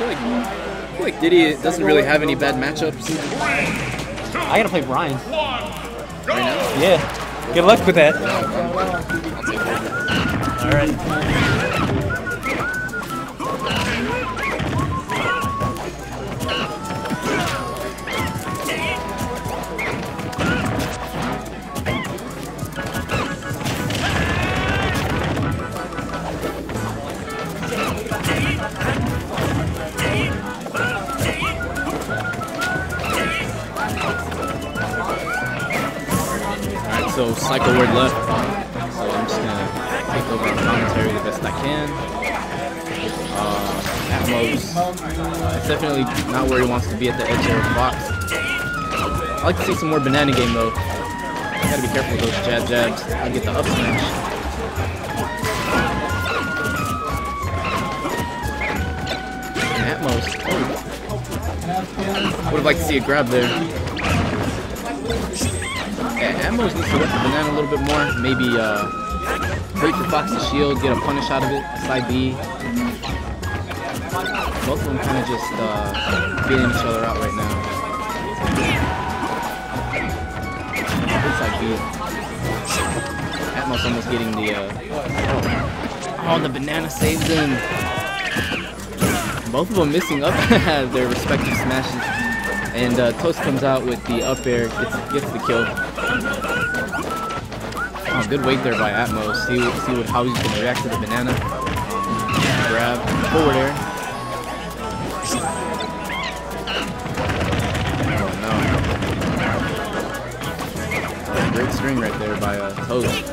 feel like, I feel like Diddy doesn't really have any bad matchups I gotta play Brian. right now. Yeah. Good luck with that. I'll take it. All right. Alright, so cycle word left. So I'm just gonna take over on commentary the best I can. Uh, Atmos, it's definitely not where he wants to be at the edge of the box. I like to see some more banana game though. Gotta be careful with those jab jabs. I get the up smash. And Atmos, would have liked to see a grab there. Yeah, Atmos needs to work the banana a little bit more. Maybe uh, wait for Fox to shield, get a punish out of it, side B. Both of them kind of just uh, beating each other out right now. Inside B. Atmos almost getting the. Uh, oh, the banana saves him. Both of them missing up their respective smashes. And uh, Toast comes out with the up air, gets, gets the kill. Oh, good wait there by Atmos. See, see what, how he's going to react to the banana. Grab, forward air. Oh no. Great string right there by uh, Toast.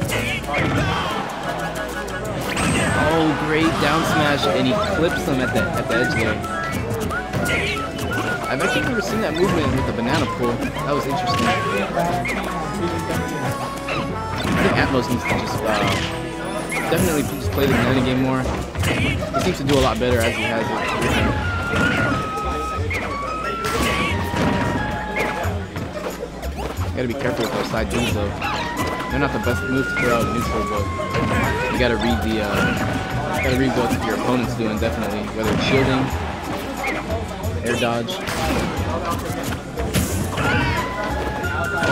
Oh, great down smash, and he clips him at the at the edge there. I've actually never seen that movement with the banana pull. That was interesting. I think Atmos needs to just uh, definitely just play the banana game more. He seems to do a lot better as he has it. him. Gotta be careful with those side Bs though. They're not the best move to throw out neutral, but you gotta read the uh, gotta read what your opponent's doing definitely, whether it's shielding, air dodge.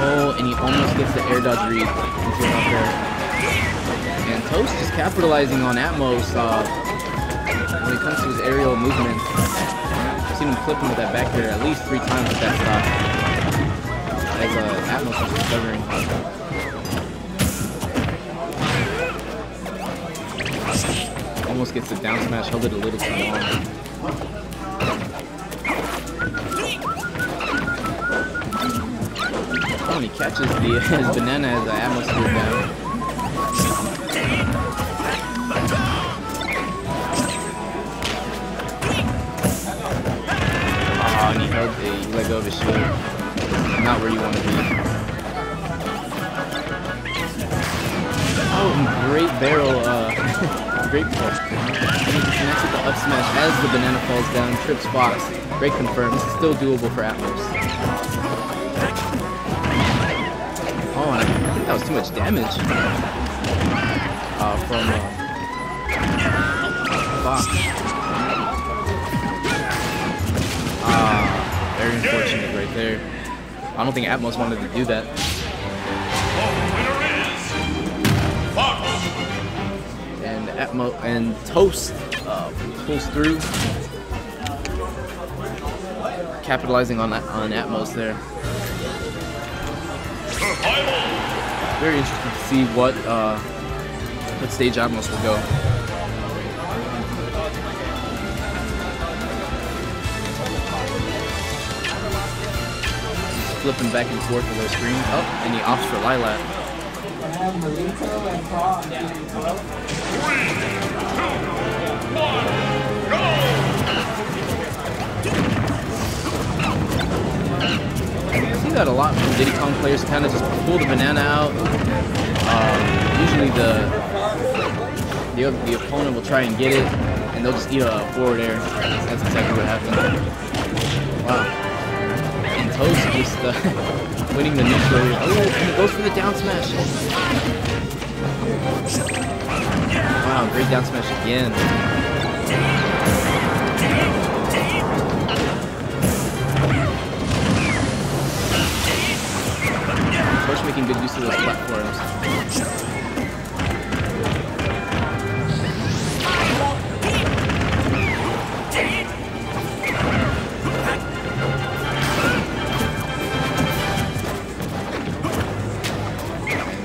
Oh, and he almost gets the air dodge read into up air. And Toast is capitalizing on Atmos uh, when it comes to his aerial movement. I've seen him clip with that back air at least three times with that stop. As uh, Atmos is recovering. Almost gets the down smash, held it a little too long. And he catches the his banana as the atmosphere down. Oh, and he held the, he let go of his shield. Not where you want to be. Oh, great barrel, uh, great pull. And he with the up smash as the banana falls down, trips Fox. Great confirm. This is still doable for Atmos. That was too much damage. Uh, from uh, Fox. Ah, very unfortunate right there. I don't think Atmos wanted to do that. And Atmo and Toast uh, pulls through, capitalizing on that on Atmos there. Very interesting to see what uh, what stage Atmos will go. Flipping back and forth with their screen. Oh, and he opts for Lylat. I see that lot from Diddy Kong players kind of just pull the banana out. Um, usually the, the the opponent will try and get it, and they'll just eat a forward air. That's exactly what happened. Wow. And Toast just uh, winning the neutral. Oh, and he goes for the down smash. Wow, great down smash again. making good use of those platforms.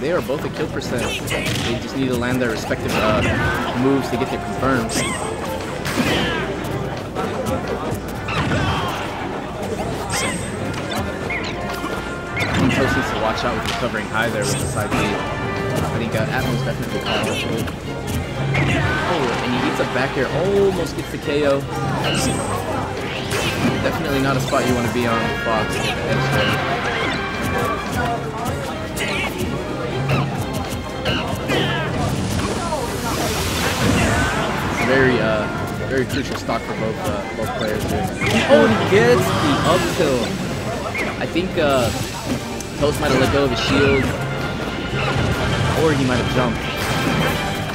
they are both a kill percent. They just need to land their respective uh, moves to get their confirms. Watch out with recovering high there with the side lead. I think uh, Atmos definitely caught to it. Oh, and he eats a back air, almost gets the KO. Definitely not a spot you want to be on, Fox. with the. It's very, uh, very crucial stock for both, uh, both players here. Oh, and he gets the up tilt. I think uh, Toast might have let go of his shield, or he might have jumped,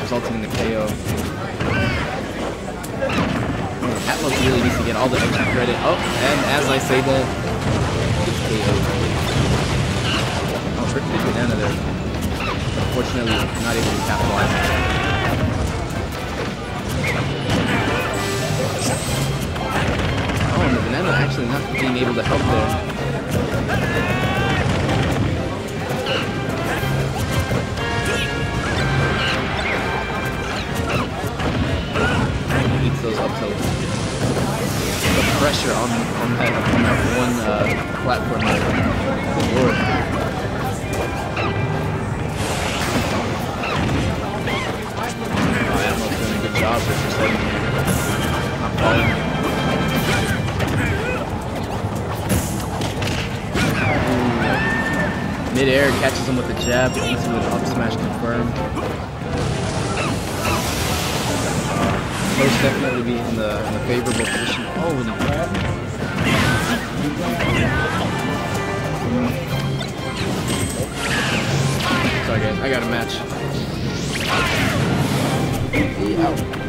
resulting in the KO. Atmos really needs to get all the extra credit. Oh, and as I say that, it's KO. Oh, big banana there. Unfortunately, not able to capitalize. Oh, and the banana actually not being able to help there. Those up tilts. The pressure on on that on that one uh, platform there. Good lord. Yeah, Atmos doing a good job with your setting here. Not falling. Mid-air catches him with a jab, eats him with an up smash confirmed. Most definitely be in the, in the favorable position. Oh, he Sorry guys, I got a match. Ow.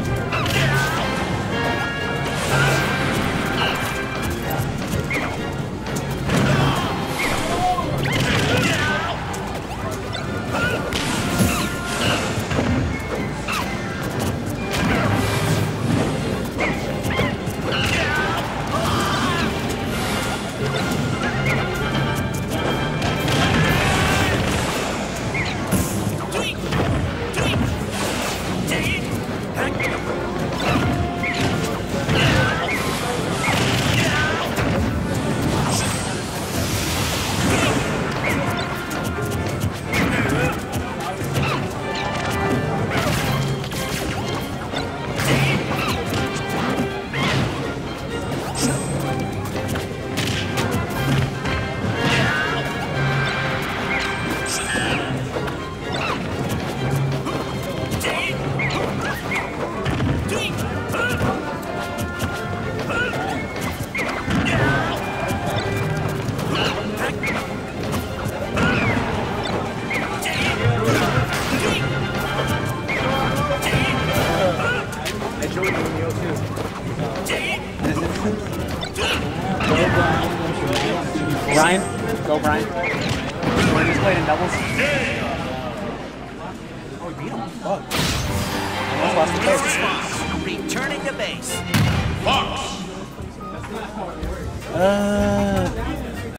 Brian? Go, Brian. Want to just play it in doubles? Oh, he beat him. Fuck. Almost lost the place. Returning to base. Uh,